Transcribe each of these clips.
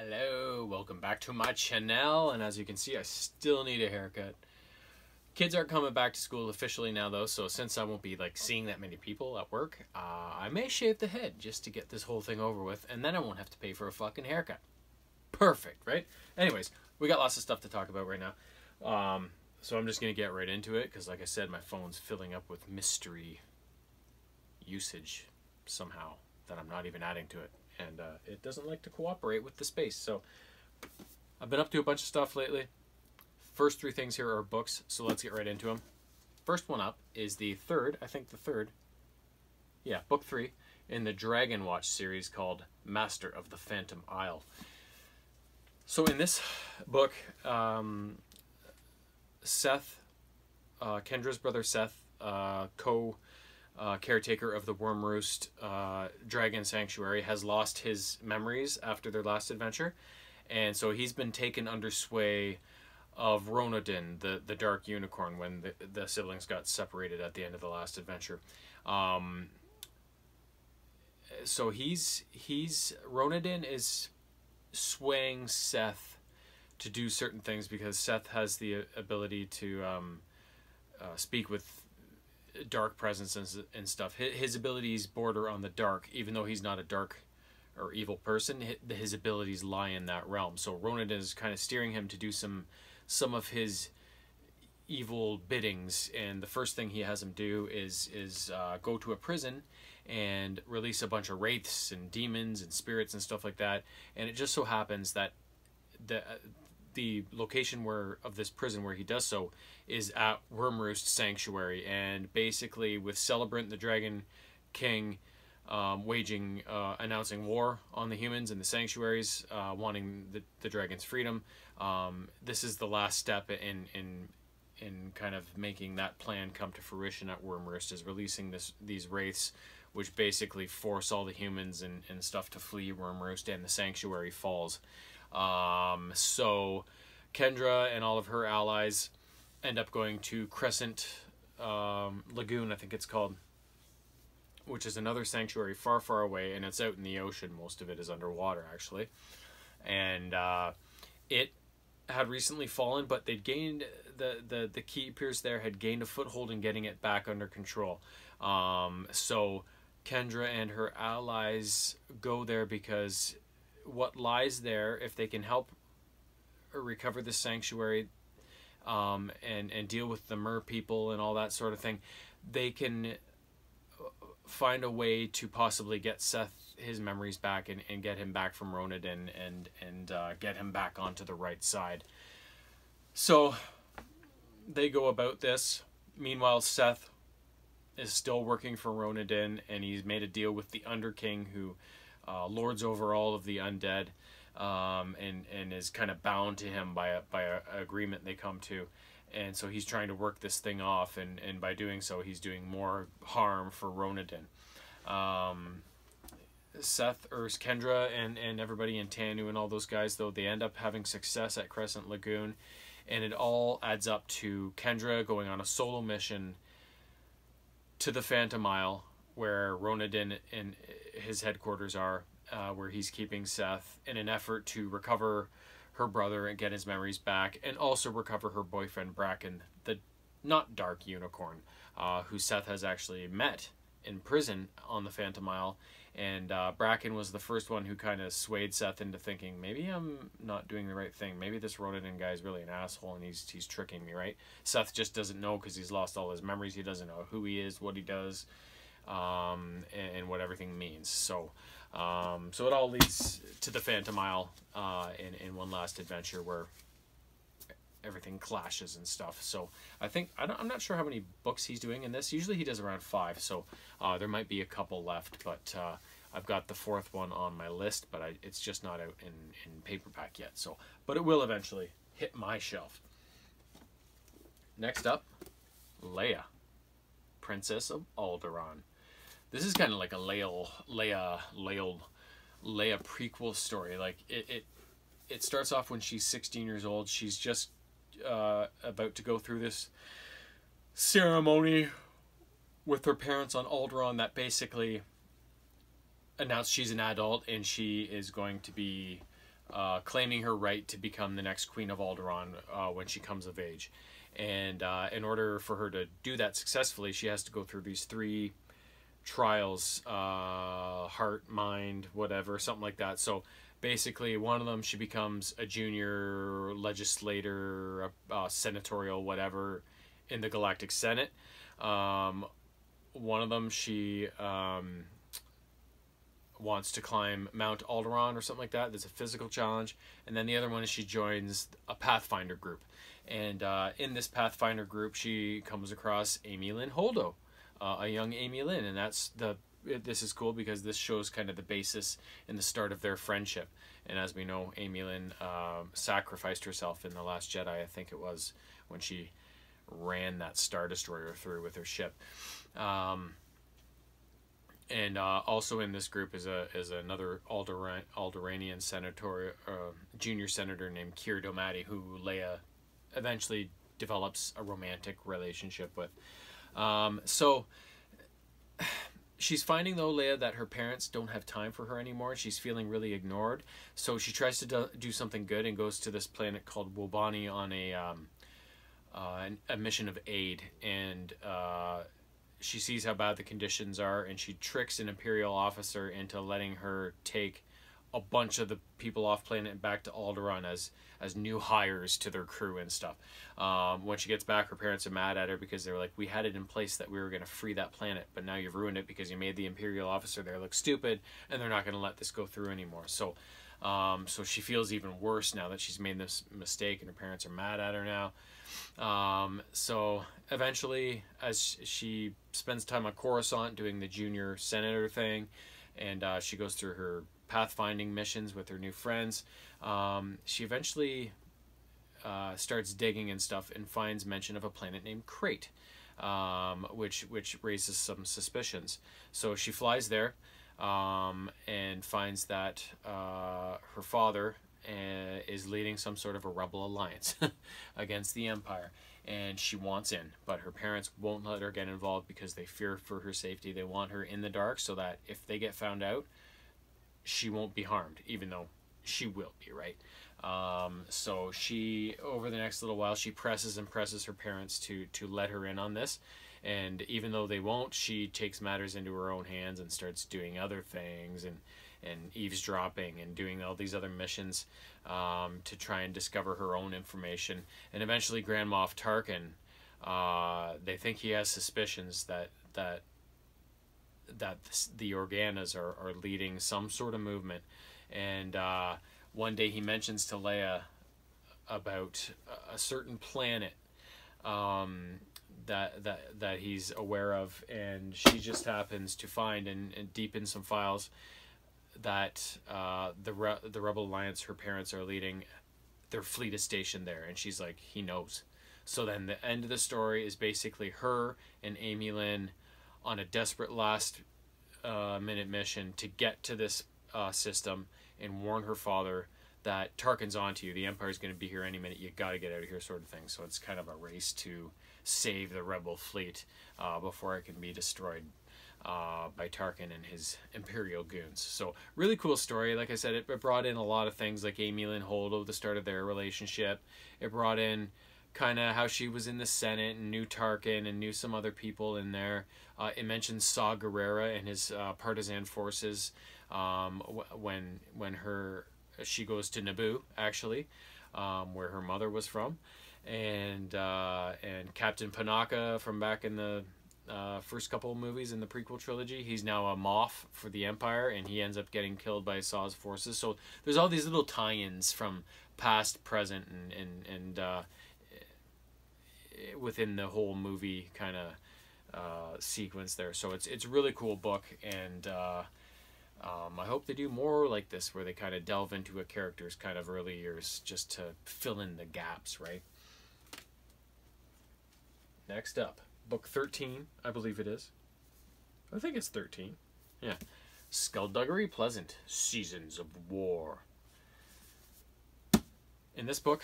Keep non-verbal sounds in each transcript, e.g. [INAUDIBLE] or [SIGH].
Hello, welcome back to my channel. And as you can see, I still need a haircut. Kids aren't coming back to school officially now though, so since I won't be like seeing that many people at work, uh, I may shave the head just to get this whole thing over with, and then I won't have to pay for a fucking haircut. Perfect, right? Anyways, we got lots of stuff to talk about right now. Um, so I'm just gonna get right into it because, like I said, my phone's filling up with mystery usage somehow that I'm not even adding to it and uh, it doesn't like to cooperate with the space. So I've been up to a bunch of stuff lately. First three things here are books, so let's get right into them. First one up is the third, I think the third, yeah, book three in the Dragonwatch series called Master of the Phantom Isle. So in this book, um, Seth, uh, Kendra's brother Seth, uh, co uh, caretaker of the Wyrmroost uh, Dragon Sanctuary, has lost his memories after their last adventure. And so he's been taken under sway of Ronodin, the, the Dark Unicorn, when the, the siblings got separated at the end of the last adventure. Um, so he's he's Ronodin is swaying Seth to do certain things because Seth has the ability to um, uh, speak with dark presence and, and stuff. His, his abilities border on the dark, even though he's not a dark or evil person. His abilities lie in that realm. So Ronan is kind of steering him to do some some of his evil biddings. And the first thing he has him do is is uh, go to a prison and release a bunch of wraiths and demons and spirits and stuff like that. And it just so happens that the the location where of this prison where he does so is at Wyrmroost Sanctuary, and basically with Celebrant the Dragon King um, waging, uh, announcing war on the humans and the sanctuaries, uh, wanting the, the dragon's freedom. Um, this is the last step in in in kind of making that plan come to fruition at Wyrmroost is releasing this these wraiths, which basically force all the humans and, and stuff to flee Wyrmroost, and the sanctuary falls. Um, so Kendra and all of her allies end up going to Crescent um, Lagoon, I think it's called, which is another sanctuary far, far away, and it's out in the ocean. Most of it is underwater, actually. And uh, it had recently fallen, but they'd gained the, the the keepers there had gained a foothold in getting it back under control. Um, so Kendra and her allies go there because what lies there, if they can help recover the sanctuary um, and and deal with the mer people and all that sort of thing, they can find a way to possibly get Seth his memories back and, and get him back from Ronodin and and uh, get him back onto the right side. So they go about this. Meanwhile, Seth is still working for Ronodin and he's made a deal with the Underking, who uh, lords over all of the undead, um, and and is kind of bound to him by a by a, agreement they come to, and so he's trying to work this thing off, and and by doing so, he's doing more harm for Ronodin. Um, Seth or Kendra and and everybody in Tanu and all those guys though they end up having success at Crescent Lagoon, and it all adds up to Kendra going on a solo mission to the Phantom Isle where Ronodin and his headquarters are, uh, where he's keeping Seth in an effort to recover her brother and get his memories back, and also recover her boyfriend Bracken, the not Dark Unicorn, uh, who Seth has actually met in prison on the Phantom Isle. And uh, Bracken was the first one who kind of swayed Seth into thinking maybe I'm not doing the right thing. Maybe this Ronodin guy is really an asshole and he's he's tricking me, right? Seth just doesn't know because he's lost all his memories. He doesn't know who he is, what he does, um, and, and, what everything means. So, um, so it all leads to the Phantom Isle uh, in in one last adventure where everything clashes and stuff. So I think I am not sure how many books he's doing in this. Usually he does around five, so uh, there might be a couple left. But uh, I've got the fourth one on my list, but I, it's just not out in in paperback yet. So, but it will eventually hit my shelf. Next up, Leia, Princess of Alderaan. This is kind of like a Leia, Leia, Leia, Leia prequel story. Like it, it, it starts off when she's 16 years old. She's just uh, about to go through this ceremony with her parents on Alderaan that basically announced she's an adult and she is going to be uh, claiming her right to become the next Queen of Alderaan uh, when she comes of age. And uh, in order for her to do that successfully, she has to go through these three trials uh, heart, mind, whatever, something like that. So basically, one of them, she becomes a junior legislator, uh, senatorial, whatever, in the Galactic Senate. Um, one of them, she. Um, wants to climb Mount Alderaan or something like that. There's a physical challenge, and then the other one is she joins a Pathfinder group, and uh, in this Pathfinder group, she comes across Amilyn Holdo, uh, a young Amilyn, and that's the. This is cool because this shows kind of the basis and the start of their friendship. And as we know, Amilyn uh, sacrificed herself in the Last Jedi. I think it was when she ran that Star Destroyer through with her ship. Um, and uh, also in this group is a is another Alderan- Alderaanian senator, uh, junior senator named Kier Domadi, who Leia eventually develops a romantic relationship with. Um, so [SIGHS] she's finding though Leia that her parents don't have time for her anymore. She's feeling really ignored. So she tries to do, do something good and goes to this planet called Wobani on a um, uh, a mission of aid and. Uh, she sees how bad the conditions are and she tricks an imperial officer into letting her take a bunch of the people off planet back to Alderaan as as new hires to their crew and stuff. Um, when she gets back, her parents are mad at her because they're like, "We had it in place that we were going to free that planet, but now you've ruined it because you made the imperial officer there look stupid, and they're not going to let this go through anymore." So, um, so she feels even worse now that she's made this mistake, and her parents are mad at her now. Um, so eventually, as she spends time on Coruscant doing the junior senator thing, and uh, she goes through her pathfinding missions with her new friends, um, she eventually uh, starts digging and stuff and finds mention of a planet named Crait, um, which which raises some suspicions. So she flies there um, and finds that uh, her father uh, is leading some sort of a rebel alliance [LAUGHS] against the Empire. And she wants in, but her parents won't let her get involved because they fear for her safety. They want her in the dark so that if they get found out, she won't be harmed, even though she will be, right? Um, so she, over the next little while, she presses and presses her parents to to let her in on this, and even though they won't, she takes matters into her own hands and starts doing other things and and eavesdropping and doing all these other missions um, to try and discover her own information. And eventually, Grand Moff Tarkin, uh, they think he has suspicions that that that the Organas are, are leading some sort of movement. And uh, one day he mentions to Leia about a certain planet um, that that that he's aware of, and she just happens to find and, and deep in some files that uh, the Re- the Rebel Alliance, her parents are leading, their fleet is stationed there, and she's like, he knows. So then the end of the story is basically her and Amilyn on a desperate last uh, minute mission to get to this uh, system and warn her father that Tarkin's onto you. The Empire's going to be here any minute. You got to get out of here, sort of thing. So it's kind of a race to save the Rebel fleet uh, before it can be destroyed uh, by Tarkin and his Imperial goons. So really cool story. Like I said, it, brought in a lot of things like Amilyn Holdo, the start of their relationship. It brought in kind of how she was in the Senate and knew Tarkin and knew some other people in there. Uh, it mentions Saw Gerrera and his uh, partisan forces um, when when her she goes to Naboo actually, um, where her mother was from, and uh, and Captain Panaka from back in the uh, first couple movies in the prequel trilogy. He's now a Moff for the Empire, and he ends up getting killed by Saw's forces. So there's all these little tie-ins from past, present, and and and uh, within the whole movie kind of uh, sequence there. So it's it's really cool book, and uh, um, I hope they do more like this, where they kind of delve into a character's kind of early years, just to fill in the gaps, right? Next up book 13, I believe it is. I think it's 13. Yeah. Skulduggery Pleasant Seasons of War. In this book,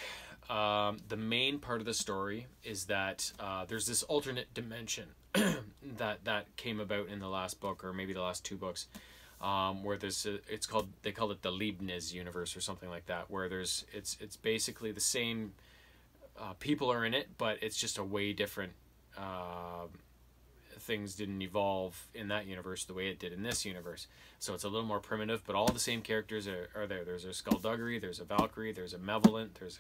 um, the main part of the story is that uh, there's this alternate dimension [CLEARS THROAT] that that came about in the last book, or maybe the last two books, um, where there's it's called they call it the Leibniz universe or something like that, where there's it's it's basically the same uh, people are in it, but it's just a way different. Uh, things didn't evolve in that universe the way it did in this universe. So it's a little more primitive, but all the same characters are, are there. There's a Skulduggery, there's a Valkyrie, there's a Malevolent, there's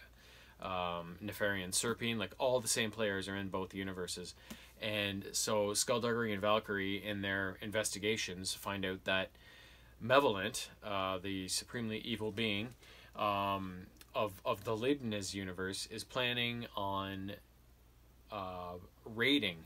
a um, Nefarian Serpine. Like all the same players are in both universes. And so Skulduggery and Valkyrie, in their investigations, find out that Malevolent, uh, the supremely evil being um, of, of the Leibniz universe, is planning on uh, raiding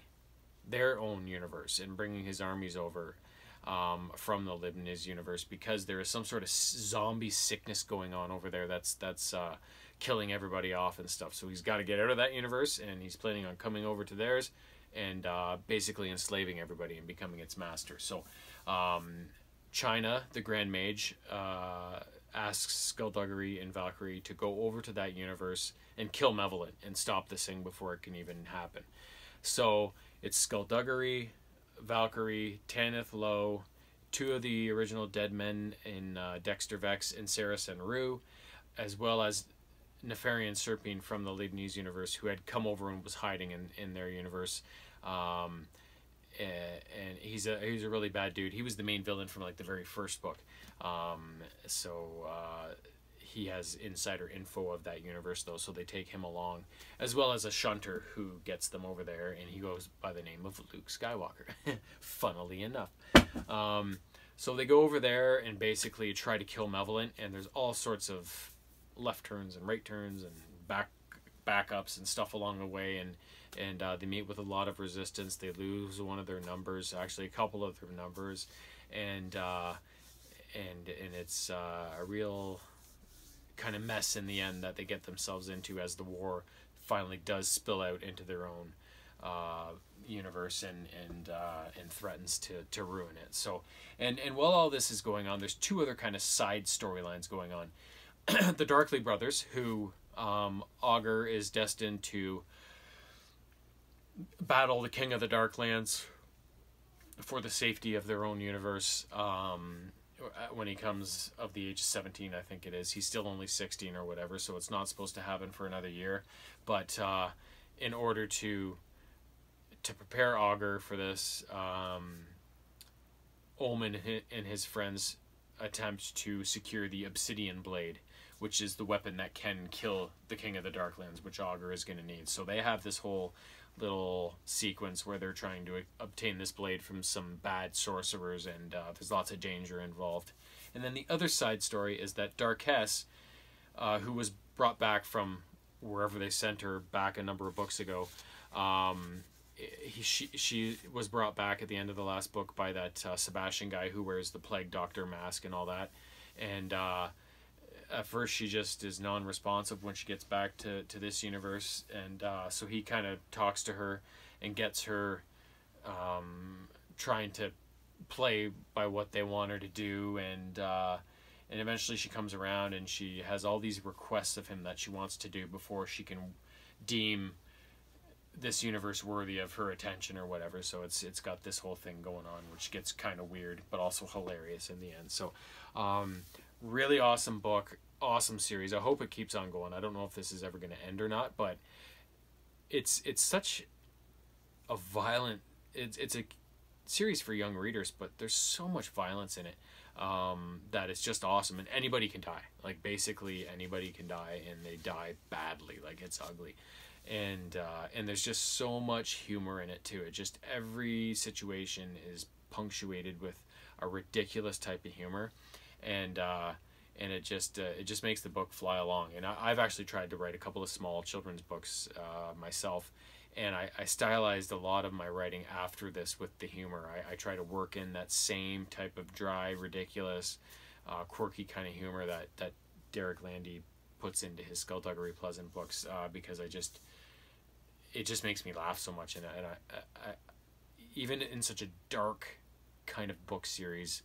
their own universe and bringing his armies over um, from the Leibniz universe because there is some sort of zombie sickness going on over there that's that's uh, killing everybody off and stuff. So he's got to get out of that universe, and he's planning on coming over to theirs and uh, basically enslaving everybody and becoming its master. So um, China, the Grand Mage, uh, asks Skulduggery and Valkyrie to go over to that universe and kill Malevolent and stop this thing before it can even happen. So it's Skulduggery, Valkyrie, Tanith Low, two of the original dead men in uh, Dexter Vex and Saracen Rue, as well as Nefarian Serpine from the Leibniz universe, who had come over and was hiding in, in their universe. Um, and he's a he's a really bad dude. He was the main villain from like the very first book. Um, so uh, he has insider info of that universe though, so they take him along, as well as a shunter who gets them over there, and he goes by the name of Luke Skywalker. [LAUGHS] Funnily enough, um, so they go over there and basically try to kill Malevolent, and there's all sorts of left turns and right turns and back backups and stuff along the way, and and uh, they meet with a lot of resistance. They lose one of their numbers, actually a couple of their numbers, and uh, and and it's uh, a real kind of mess in the end that they get themselves into as the war finally does spill out into their own uh, universe and and uh, and threatens to to ruin it. So and and while all this is going on, there's two other kind of side storylines going on. [CLEARS THROAT] the Darkly brothers, who um, Auger is destined to battle the King of the Darklands for the safety of their own universe. Um, when he comes of the age of 17 i think it is. He's still only 16 or whatever so it's not supposed to happen for another year. But uh, in order to to prepare Auger for this um, Omen and his friends attempt to secure the obsidian blade which is the weapon that can kill the king of the darklands which Auger is going to need. So they have this whole little sequence where they're trying to obtain this blade from some bad sorcerers, and uh, there's lots of danger involved. And then the other side story is that Darquesse, uh, who was brought back from wherever they sent her back a number of books ago, um, he, she, she was brought back at the end of the last book by that uh, Sebastian guy who wears the plague doctor mask and all that. And uh, at first she just is non-responsive when she gets back to, to this universe and uh, so he kind of talks to her and gets her um, trying to play by what they want her to do and uh, and eventually she comes around and she has all these requests of him that she wants to do before she can deem this universe worthy of her attention or whatever so it's it's got this whole thing going on which gets kind of weird but also hilarious in the end so um, really awesome book, awesome series. I hope it keeps on going. I don't know if this is ever going to end or not, but it's it's such a violent. It's it's a series for young readers, but there's so much violence in it um, that it's just awesome. And anybody can die. Like basically anybody can die, and they die badly. Like it's ugly. And uh, and there's just so much humor in it too. It just every situation is punctuated with a ridiculous type of humor and uh, and it just uh, it just makes the book fly along. And I, have actually tried to write a couple of small children's books uh, myself, and I, I stylized a lot of my writing after this with the humor. I, I try to work in that same type of dry, ridiculous, uh, quirky kind of humor that that Derek Landy puts into his Skulduggery Pleasant books uh, because I just it just makes me laugh so much, and, and I, I even in such a dark kind of book series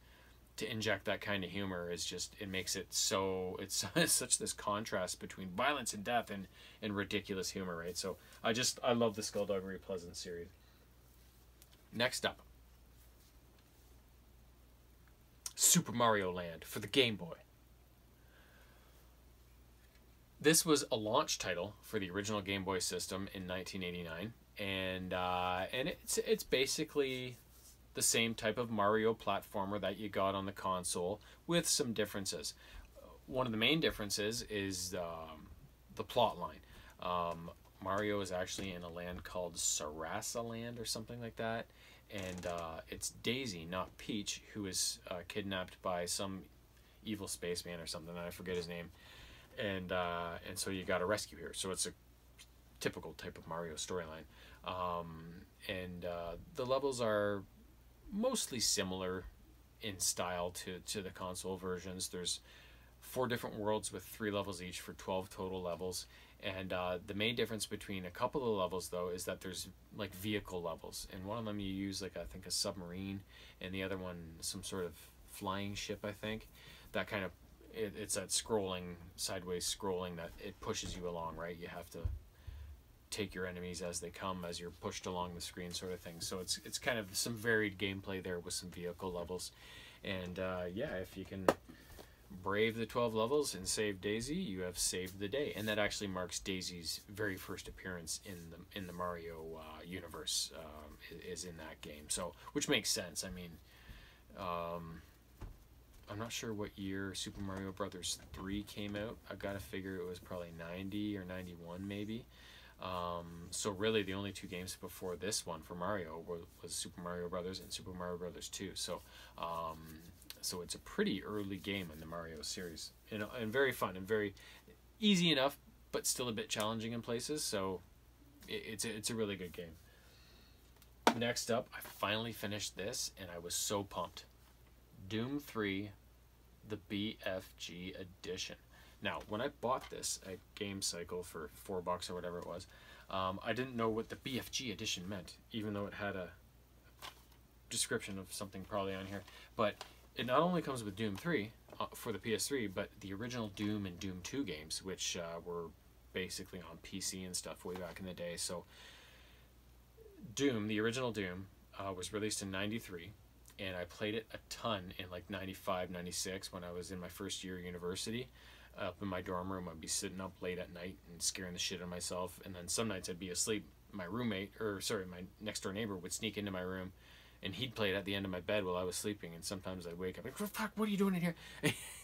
to inject that kind of humor is just it makes it so it's, [LAUGHS] it's such this contrast between violence and death and and ridiculous humor right? So i just i love the Skulduggery Pleasant series. Next up. Super Mario Land for the Game Boy. This was a launch title for the original Game Boy system in 1989, and uh, and it's it's basically the same type of Mario platformer that you got on the console with some differences. One of the main differences is um, the plot line. Um, Mario is actually in a land called Sarasaland or something like that, and uh, it's Daisy, not Peach, who is uh, kidnapped by some evil spaceman or something. I forget his name, and uh, and so you got to rescue her. So it's a typical type of Mario storyline, um, and uh, the levels are mostly similar in style to to the console versions. There's four different worlds with three levels each for 12 total levels. And uh, the main difference between a couple of levels though is that there's like vehicle levels. And one of them you use like i think a submarine and the other one some sort of flying ship i think. That kind of it, it's that scrolling sideways scrolling that it pushes you along right? You have to take your enemies as they come as you're pushed along the screen sort of thing. So it's it's kind of some varied gameplay there with some vehicle levels. And uh, yeah if you can brave the 12 levels and save daisy you have saved the day. And that actually marks daisy's very first appearance in the in the mario uh, universe um, is in that game. So which makes sense. I mean um, i'm not sure what year super mario brothers 3 came out. I gotta figure it was probably 90 or 91 maybe um, so really, the only two games before this one for Mario was, was Super Mario Brothers and Super Mario Brothers Two. So, um, so it's a pretty early game in the Mario series, and, and very fun and very easy enough, but still a bit challenging in places. So, it, it's a, it's a really good game. Next up, I finally finished this, and I was so pumped. Doom Three, the BFG edition. Now, when I bought this at Game Cycle for four bucks or whatever it was, um, I didn't know what the BFG edition meant, even though it had a description of something probably on here. But it not only comes with Doom 3 uh, for the PS3, but the original Doom and Doom 2 games, which uh, were basically on PC and stuff way back in the day. So, Doom, the original Doom, uh, was released in 93 and I played it a ton in like 95, 96 when I was in my first year of university up in my dorm room. I'd be sitting up late at night and scaring the shit out of myself. And then some nights I'd be asleep. My roommate, or sorry, my next door neighbor would sneak into my room and he'd play it at the end of my bed while I was sleeping. And sometimes I'd wake up like, fuck, what are you doing in here?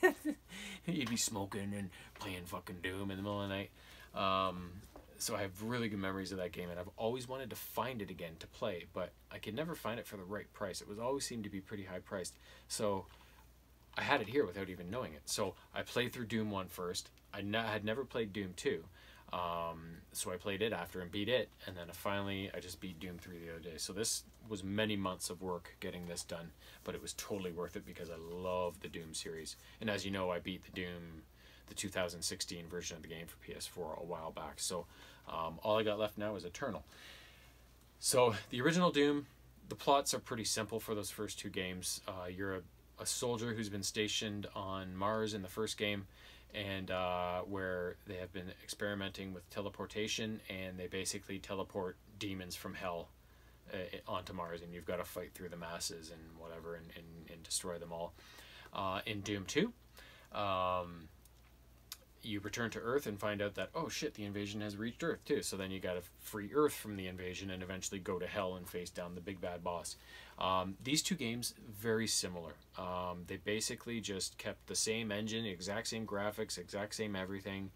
[LAUGHS] he'd be smoking and playing fucking Doom in the middle of the night. Um, so I have really good memories of that game, and I've always wanted to find it again to play, but I could never find it for the right price. It was always seemed to be pretty high priced. So I had it here without even knowing it. So I played through Doom 1 first. I had never played Doom 2. Um, so I played it after and beat it, and then finally I just beat Doom 3 the other day. So this was many months of work getting this done, but it was totally worth it because I love the Doom series. And as you know, I beat the Doom, the 2016 version of the game for PS4 a while back. So um, all I got left now is Eternal. So the original Doom, the plots are pretty simple for those first two games. Uh, you're a a soldier who's been stationed on Mars in the first game, and uh, where they have been experimenting with teleportation, and they basically teleport demons from hell uh, onto Mars, and you've got to fight through the masses and whatever, and, and, and destroy them all. Uh, in Doom Two. Um, you return to Earth and find out that oh shit, the invasion has reached Earth too. So then you got to free Earth from the invasion and eventually go to hell and face down the big bad boss. Um, these two games very similar. Um, they basically just kept the same engine, exact same graphics, exact same everything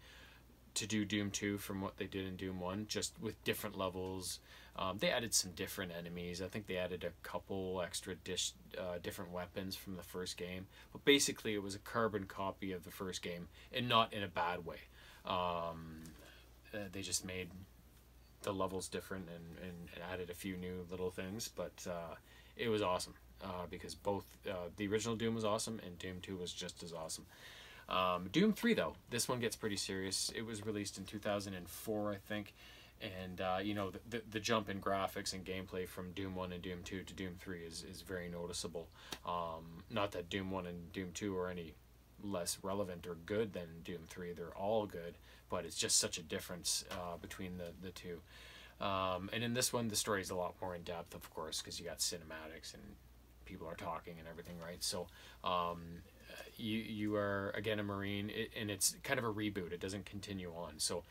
to do Doom 2 from what they did in Doom 1, just with different levels. Um, they added some different enemies. I think they added a couple extra dish, uh, different weapons from the first game. But basically, it was a carbon copy of the first game, and not in a bad way. Um, uh, they just made the levels different and, and added a few new little things. But uh, it was awesome uh, because both uh, the original Doom was awesome and Doom 2 was just as awesome. Um, Doom 3, though, this one gets pretty serious. It was released in 2004, I think. And, uh, you know, the, the, the, jump in graphics and gameplay from Doom 1 and Doom 2 to Doom 3 is, is very noticeable. Um, not that Doom 1 and Doom 2 are any less relevant or good than Doom 3. They're all good, but it's just such a difference uh, between the, the two. Um, and in this one, the story is a lot more in depth, of course, because you got cinematics and people are talking and everything, right? So, um, you you are again a marine, and it's kind of a reboot. It doesn't continue on. So,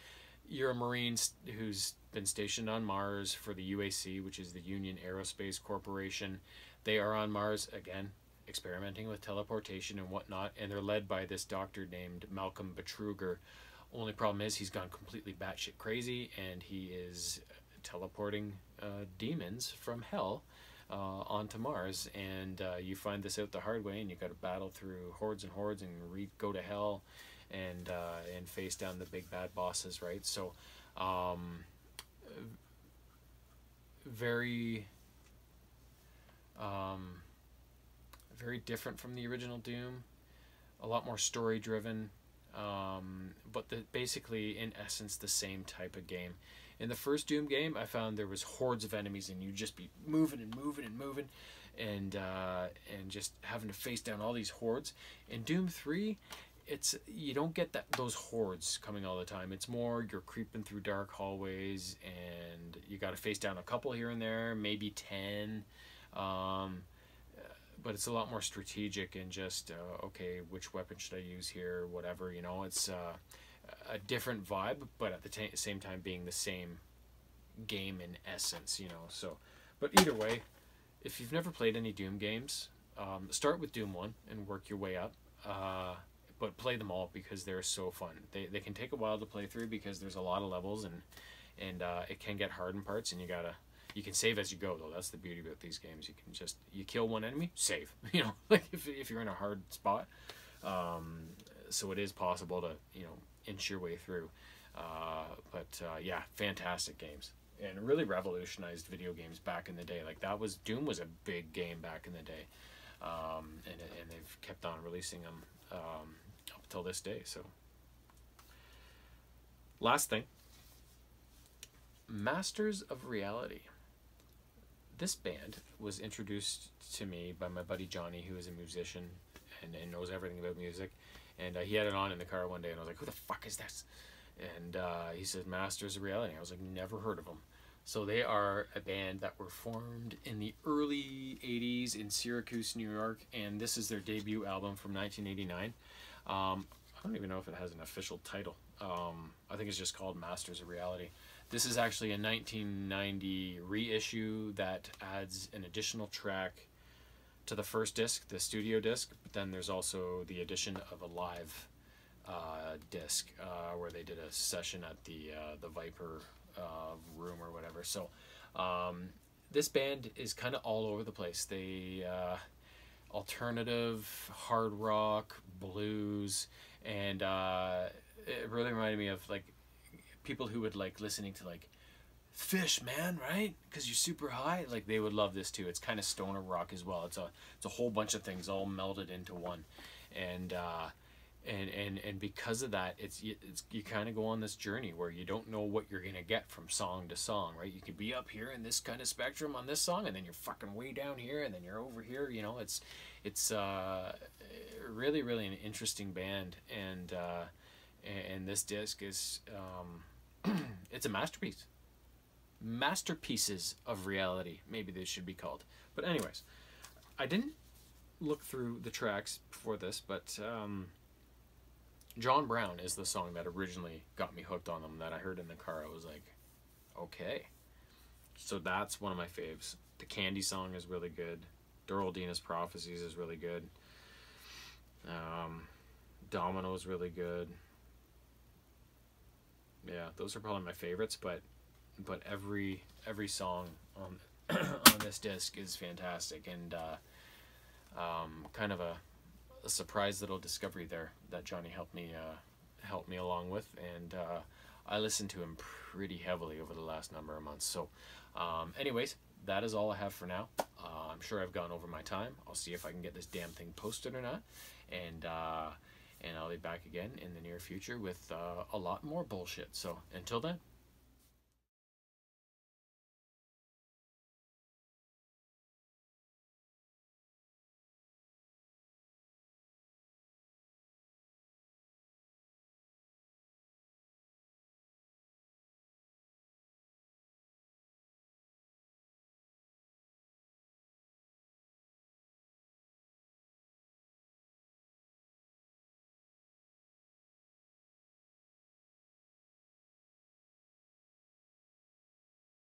you're a marine who's been stationed on Mars for the UAC, which is the Union Aerospace Corporation. They are on Mars again, experimenting with teleportation and whatnot, and they're led by this doctor named Malcolm Betruger. Only problem is he's gone completely batshit crazy, and he is teleporting uh, demons from hell uh, onto Mars. And uh, you find this out the hard way, and you got to battle through hordes and hordes and re- go to hell and uh, and face down the big bad bosses, right? So, um, very, um, very different from the original Doom. A lot more story driven, um, but the, basically, in essence, the same type of game. In the first Doom game, I found there was hordes of enemies, and you'd just be moving and moving and moving, and uh, and just having to face down all these hordes. In Doom Three, it's you don't get that those hordes coming all the time. It's more you're creeping through dark hallways and you got to face down a couple here and there, maybe ten. Um, but it's a lot more strategic and just uh, okay, which weapon should I use here? Whatever you know, it's uh, a different vibe, but at the same time being the same game in essence. You know, so but either way, if you've never played any Doom games, um, start with Doom One and work your way up. Uh, but play them all because they're so fun. They, they can take a while to play through because there's a lot of levels and and uh, it can get hard in parts and you gotta you can save as you go though. That's the beauty about these games. You can just you kill one enemy, save. [LAUGHS] You know, like if if you're in a hard spot. Um, so it is possible to you know inch your way through. Uh, but uh, yeah, fantastic games and really revolutionized video games back in the day. Like that was Doom was a big game back in the day, um, and and they've kept on releasing them um, till this day. So, last thing Masters of Reality. This band was introduced to me by my buddy Johnny, who is a musician and, and knows everything about music. And uh, he had it on in the car one day, and I was like, "Who the fuck is this?" And uh, he said, "Masters of Reality." I was like, "Never heard of them." So they are a band that were formed in the early '80s in Syracuse, New York, and this is their debut album from 1989. Um, I don't even know if it has an official title. Um, I think it's just called Masters of Reality. This is actually a 1990 reissue that adds an additional track to the first disc, the studio disc, but then there's also the addition of a live uh, disc uh, where they did a session at the uh, the Viper uh, room or whatever. So um, this band is kind of all over the place. They uh, alternative, hard rock, blues, and uh, it really reminded me of like people who would like listening to like Phish man right because you're super high like they would love this too it's kind of stoner rock as well it's a it's a whole bunch of things all melded into one and uh and and and because of that it's, it's you kind of go on this journey where you don't know what you're gonna get from song to song right? You could be up here in this kind of spectrum on this song and then you're fucking way down here and then you're over here you know? It's it's uh really really an interesting band and uh and this disc is um, [CLEARS THROAT] it's a masterpiece. Masterpieces of reality maybe they should be called. But anyways i didn't look through the tracks before this but um, john brown is the song that originally got me hooked on them that i heard in the car. I was like okay. So that's one of my faves. The candy song is really good. Doraldina's prophecies is really good. Um, domino is really good. Yeah, those are probably my favorites. But but every every song on [CLEARS THROAT] on this disc is fantastic and uh, um, kind of a, a, surprise little discovery there that Johnny helped me uh, helped me along with, and uh, I listened to him pretty heavily over the last number of months. So, um, anyways, that is all I have for now. Uh, I'm sure I've gone over my time. I'll see if I can get this damn thing posted or not, and uh, and I'll be back again in the near future with uh, a lot more bullshit. So until then,